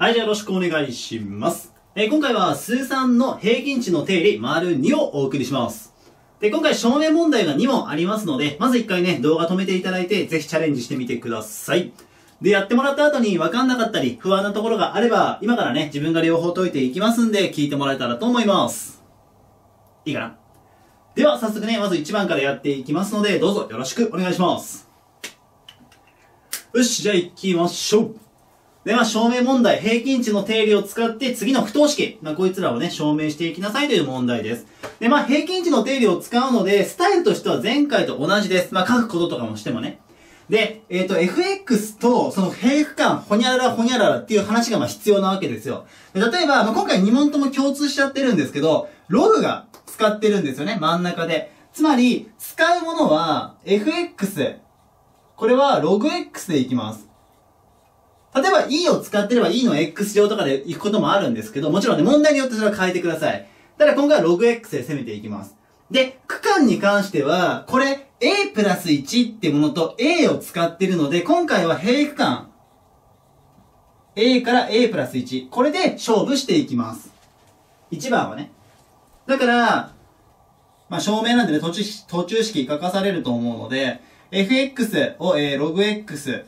はい、じゃあよろしくお願いします。えー今回は数3の平均値の定理丸2をお送りします。で、今回証明問題が2問ありますので、まず1回ね、動画止めていただいて、ぜひチャレンジしてみてください。で、やってもらった後に分かんなかったり、不安なところがあれば、今からね、自分が両方解いていきますんで、聞いてもらえたらと思います。いいかな？では、早速ね、まず1番からやっていきますので、どうぞよろしくお願いします。よし、じゃあ行きましょう。で、まあ、証明問題、平均値の定理を使って、次の不等式、まあ、こいつらをね、証明していきなさいという問題です。で、まあ、平均値の定理を使うので、スタイルとしては前回と同じです。まあ、書くこととかもしてもね。で、えっ、と、fx と、その平区間、ほにゃららほにゃららっていう話がまあ必要なわけですよ。例えば、まあ、今回2問とも共通しちゃってるんですけど、ログが使ってるんですよね、真ん中で。つまり、使うものは、fx。これは、ログ x でいきます。例えば e を使ってれば e の x 乗とかで行くこともあるんですけど、もちろんね、問題によってそれは変えてください。ただ今回は logx で攻めていきます。で、区間に関しては、これ a プラス1ってものと a を使ってるので、今回は平区間 a から a プラス1。これで勝負していきます。1番はね。だから、まあ、証明なんでね、途中式、途中式書かされると思うので、fx を、えー、logx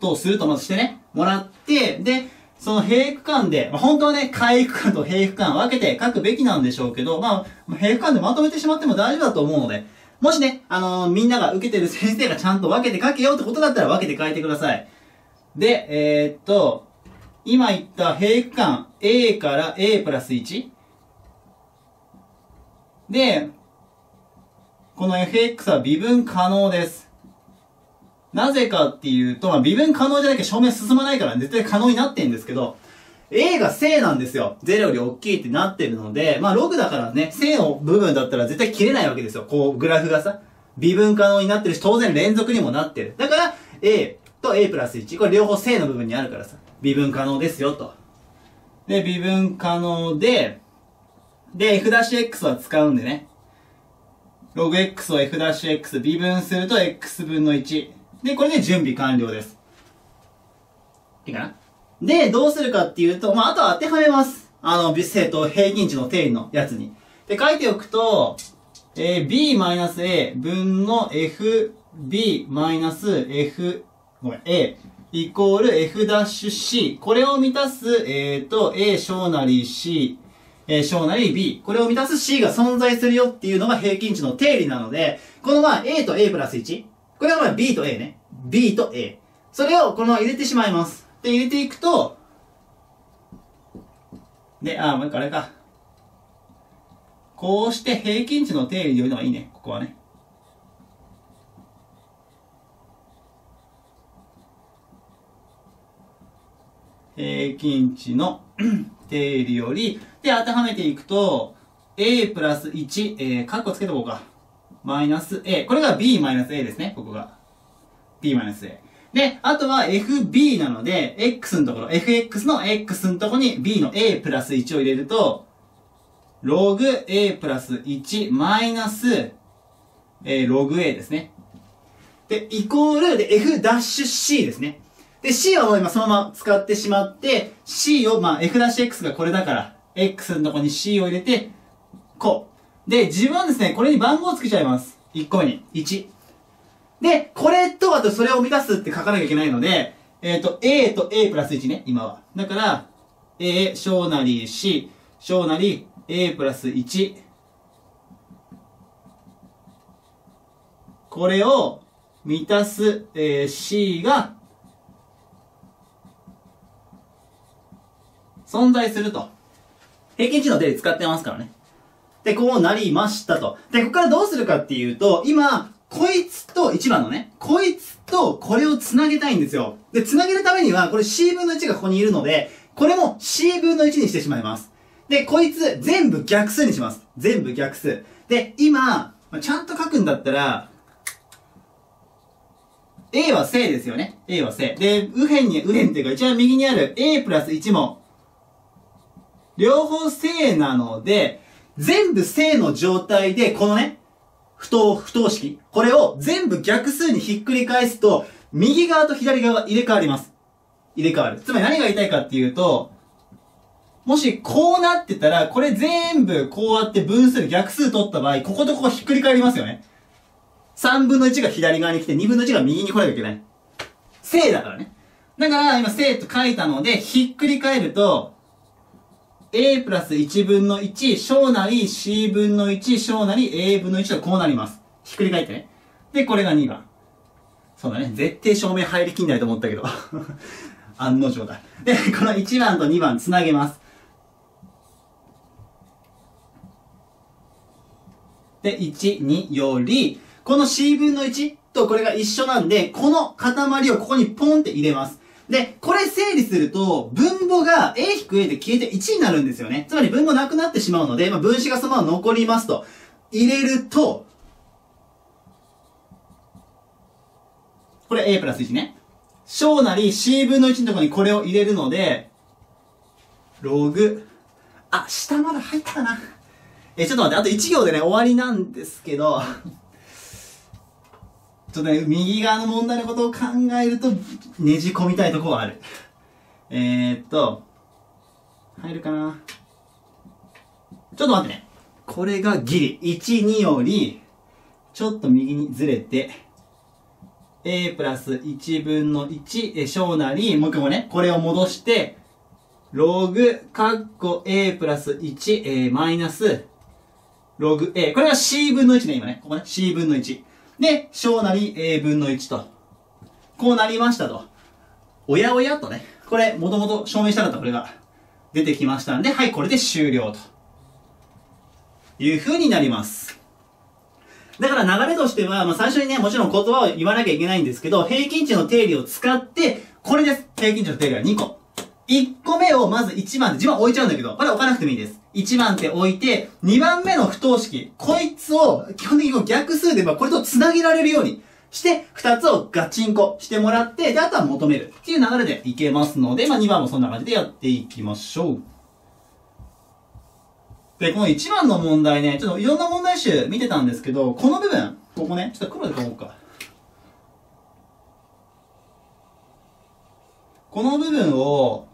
とするとまずしてね、もらって、で、その平区間で、まあ、本当はね、回区間と平区間分けて書くべきなんでしょうけど、まあ、平区間でまとめてしまっても大丈夫だと思うので、もしね、あのーみんなが受けてる先生がちゃんと分けて書けよってことだったら分けて書いてください。で、えー、っと、今言った平区間 A から A プラス 1? で、この fx は微分可能です。なぜかっていうと、まあ、微分可能じゃなきゃ証明進まないから絶対可能になってんですけど、A が正なんですよ。0より大きいってなってるので、まあ、ログだからね、正の部分だったら絶対切れないわけですよ。こう、グラフがさ。微分可能になってるし、当然連続にもなってる。だから、A と A プラス1。これ両方正の部分にあるからさ。微分可能ですよ、と。で、微分可能で、で、f'(x) は使うんでね。ログ x を f'(x) 微分すると x 分の1。で、これで準備完了です。いいかな？で、どうするかっていうと、まあ、あとは当てはめます。あの、正と平均値の定理のやつに。で、書いておくと、えー b-a 分の fb-f、ごめん、a イコール f'(c). これを満たす、えっ、と、a 小なり c、えー小なり b。これを満たす c が存在するよっていうのが平均値の定理なので、このまあ a と a プラス1。これはまあ b と a ね。b と a。それをこのまま入れてしまいます。で、入れていくと、で、あ、もう一個あれか。こうして平均値の定理で言うのがいいね。ここはね。平均値の 定理より、で、当てはめていくと、a プラス1、えー、カッコつけとこうか。マイナス a。これが b マイナス a ですね、ここが。b マイナス a。で、あとは fb なので、x のところ、fx の x のところに b の a プラス1を入れると、ログ a プラス1マイナス、えー、ログ a ですね。で、イコール、で、f ダッシュ c ですね。で、c はもう今そのまま使ってしまって、c を、まあ、f ダッシュ x がこれだから、x のとこに c を入れて、こう。で、自分はですね、これに番号をつけちゃいます。1個目に。1。で、これと、あとそれを満たすって書かなきゃいけないので、えっ、と、a と a プラス1ね、今は。だから、a 小なり c、小なり a プラス1。これを満たす、えー c が存在すると。平均値の定理使ってますからね。で、こうなりましたと。で、ここからどうするかっていうと、今、こいつと、1番のね、こいつとこれを繋げたいんですよ。で、繋げるためには、これ c 分の1がここにいるので、これも c 分の1にしてしまいます。で、こいつ全部逆数にします。全部逆数。で、今、ちゃんと書くんだったら、A は正ですよね。A は正。で、右辺に、右辺っていうか一番右にある A プラス1も、両方正なので、全部正の状態で、このね、不等、不等式。これを全部逆数にひっくり返すと、右側と左側が入れ替わります。入れ替わる。つまり何が言いたいかっていうと、もしこうなってたら、これ全部こうやって分数逆数取った場合、こことここひっくり返りますよね。3分の1が左側に来て、2分の1が右に来なきゃいけない。正だからね。だから今正と書いたので、ひっくり返ると、a プラス1分の1、小なり c 分の1、小なり a 分の1とこうなります。ひっくり返ってね。で、これが2番。そうだね。絶対証明入りきんないと思ったけど。案の定だ。で、この1番と2番つなげます。で、1、2より、この c 分の1とこれが一緒なんで、この塊をここにポンって入れます。で、これ整理すると、分母が a-a で消えて1になるんですよね。つまり分母なくなってしまうので、まあ、分子がそのまま残りますと。入れると、これ a プラス1ね。小なり c 分の1のところにこれを入れるので、ログ、あ、下まだ入ったな。え、ちょっと待って、あと1行でね、終わりなんですけど、ちょっとね、右側の問題のことを考えると、ねじ込みたいところはある。えー、っと、入るかな？ちょっと待ってね。これがギリ。1、2より、ちょっと右にずれて、a プラス1分の1、え、小なり、もう一回もね、これを戻して、ログ、カッコ a プラス1、えー、マイナス、ログ a。これが c 分の1ね、今ね。ここね、c 分の1。で、小なり a 分の1と。こうなりましたと。おやおやとね。これ、もともと証明したかったこれが出てきましたんで、はい、これで終了と。いう風になります。だから流れとしては、まあ、最初にね、もちろん言葉を言わなきゃいけないんですけど、平均値の定理を使って、これです。平均値の定理は2個。1個目をまず1番で、自分は置いちゃうんだけど、これ置かなくてもいいです。1番手置いて、2番目の不等式、こいつを基本的に逆数で、まあこれと繋げられるようにして、2つをガチンコしてもらって、で、あとは求めるっていう流れでいけますので、まあ2番もそんな感じでやっていきましょう。で、この1番の問題ね、ちょっといろんな問題集見てたんですけど、この部分、ここね、ちょっと黒で書こうか。この部分を、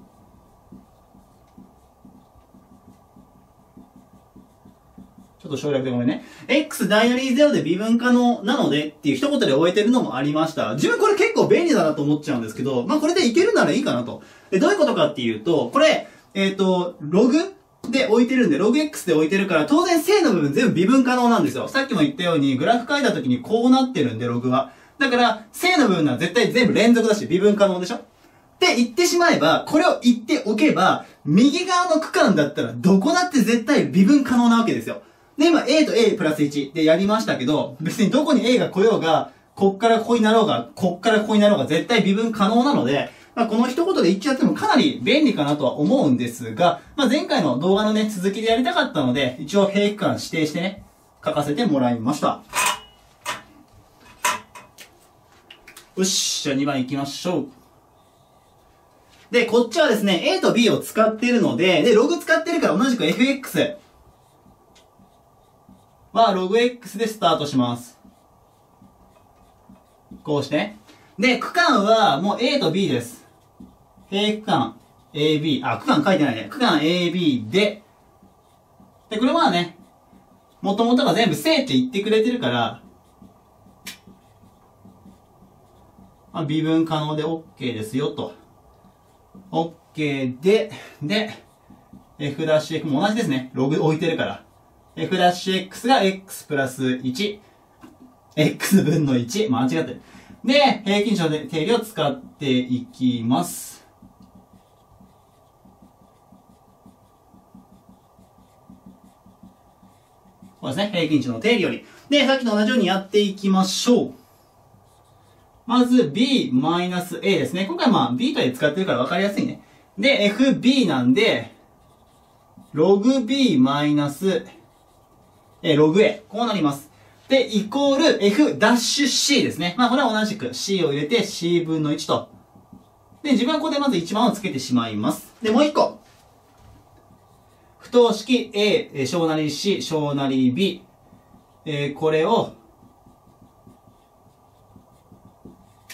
ちょっと省略でごめんね。x 大なり0で微分可能なのでっていう一言で終えてるのもありました。自分これ結構便利だなと思っちゃうんですけど、まあこれでいけるならいいかなと。で、どういうことかっていうと、これ、えっ、ー、と、ログで置いてるんで、ログ x で置いてるから、当然正の部分全部微分可能なんですよ。さっきも言ったように、グラフ書いた時にこうなってるんで、ログは。だから、正の部分は絶対全部連続だし、微分可能でしょ？って言ってしまえば、これを言っておけば、右側の区間だったらどこだって絶対微分可能なわけですよ。で、今 A と A プラス1でやりましたけど、別にどこに A が来ようが、こっからここになろうが、こっからここになろうが絶対微分可能なので、まあ、この一言で言っちゃってもかなり便利かなとは思うんですが、まあ、前回の動画のね、続きでやりたかったので、一応平区間指定してね、書かせてもらいました。よし、じゃあ2番行きましょう。で、こっちはですね、A と B を使っているので、で、ログ使ってるから同じく FX。は、ログ X でスタートします。こうして。で、区間はもう A と B です。平区間 AB。あ、区間書いてないね。区間 AB で、で、これはね、もともとが全部正って言ってくれてるから、まあ、微分可能で OK ですよと。OK で、で、F' F も同じですね。ログ置いてるから。F' x が x プラス1。x 分の1。間違ってる。で、平均値の定理を使っていきます。こうですね。平均値の定理より。で、さっきと同じようにやっていきましょう。まず b マイナス a ですね。今回まあ b と a 使ってるから分かりやすいね。で、fb なんで、ログ b マイナスえー、ログ A。こうなります。で、イコール F ダッシュ C ですね。まあ、これは同じく C を入れて C 分の1と。で、自分はここでまず1番をつけてしまいます。で、もう1個。不等式 A、小なり C、小なり B。えー、これを、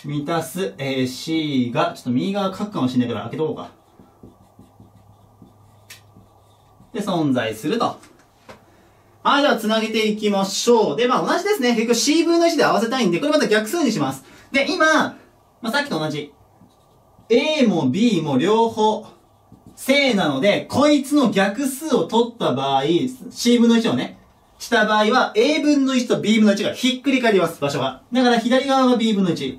満たす、えー、C が、ちょっと右側書くかもしれないから開けとこうか。で、存在すると。はい、では繋げていきましょう。で、まあ同じですね。結局 C 分の1で合わせたいんで、これまた逆数にします。で、今、まあさっきと同じ。A も B も両方、正なので、こいつの逆数を取った場合、C 分の1をね、した場合は、A 分の1と B 分の1がひっくり返ります、場所が。だから左側が B 分の1、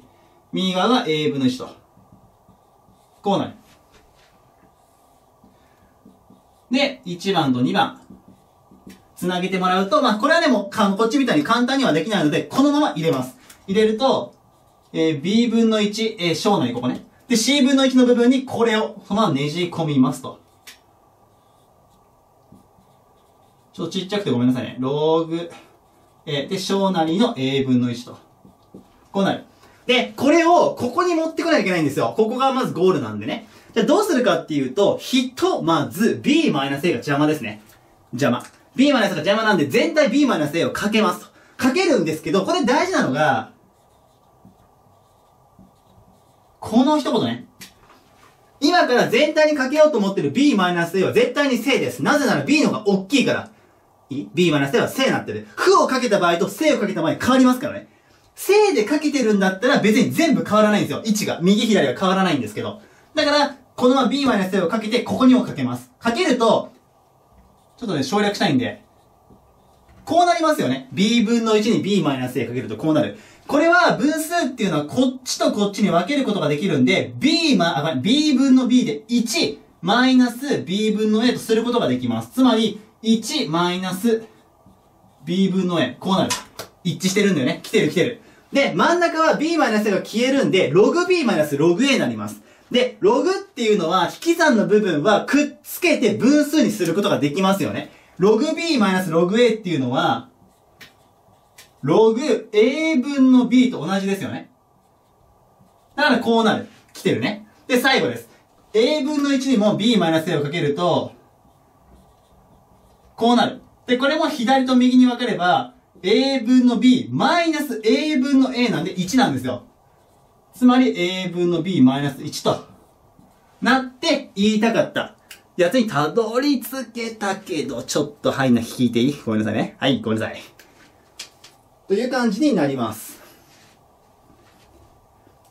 右側が A 分の1と。こうなる。で、1番と2番。つなげてもらうと、まあ、これはね、もう、こっちみたいに簡単にはできないので、このまま入れます。入れると、えー、B 分の1、えー、小内ここね。で、C 分の1の部分にこれを、そのままねじ込みますと。ちょっとちっちゃくてごめんなさいね。ローグ、えー、で、小なりの A 分の1と。こうなる。で、これを、ここに持ってこなきゃいけないんですよ。ここがまずゴールなんでね。じゃあどうするかっていうと、ひとまず B-A が邪魔ですね。邪魔。B マイナスが邪魔なんで、全体 B マイナス A をかけますと。かけるんですけど、これ大事なのが、この一言ね。今から全体にかけようと思ってる B マイナス A は絶対に正です。なぜなら B の方が大きいから。B マイナス A は正になってる。負をかけた場合と正をかけた場合変わりますからね。正でかけてるんだったら別に全部変わらないんですよ。位置が。右左は変わらないんですけど。だから、このまま B マイナス A をかけて、ここにもかけます。かけると、ちょっとね、省略したいんで、こうなりますよね。b 分の1に b マイナス a かけるとこうなる。これは分数っていうのはこっちとこっちに分けることができるんで、b ま、あ、b 分の b で1マイナス b 分の a とすることができます。つまり、1マイナス b 分の a。こうなる。一致してるんだよね。来てる来てる。で、真ん中は b マイナス a が消えるんで、ログ b マイナスログ a になります。で、ログっていうのは、引き算の部分はくっつけて分数にすることができますよね。ログ b マイナスログ a っていうのは、ログ a 分の b と同じですよね。だからこうなる。来てるね。で、最後です。a 分の1にも b マイナス a をかけると、こうなる。で、これも左と右に分かれば、a 分の b マイナス a 分の a なんで1なんですよ。つまり a 分の b マイナス1となって言いたかったやつにたどり着けたけど、ちょっとはいな、引いていい？ごめんなさいね。はい、ごめんなさい。という感じになります。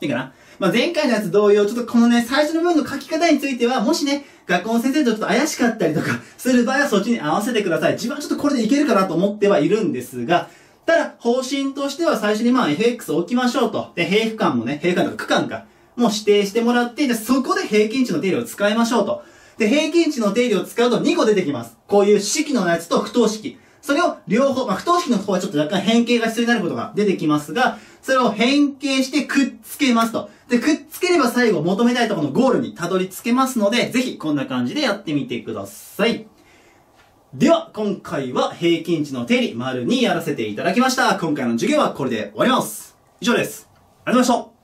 いいかな？まあ、前回のやつ同様、ちょっとこのね、最初の部分の書き方については、もしね、学校の先生とちょっと怪しかったりとかする場合はそっちに合わせてください。自分はちょっとこれでいけるかなと思ってはいるんですが、ただ、方針としては最初にまあ FX を置きましょうと。で、平区間もね、平区間とか区間か、もう指定してもらって、で、そこで平均値の定理を使いましょうと。で、平均値の定理を使うと2個出てきます。こういう式のやつと不等式。それを両方、まあ、不等式の方はちょっと若干変形が必要になることが出てきますが、それを変形してくっつけますと。で、くっつければ最後求めたいところのゴールにたどり着けますので、ぜひこんな感じでやってみてください。では、今回は平均値の定理丸にやらせていただきました。今回の授業はこれで終わります。以上です。ありがとうございました。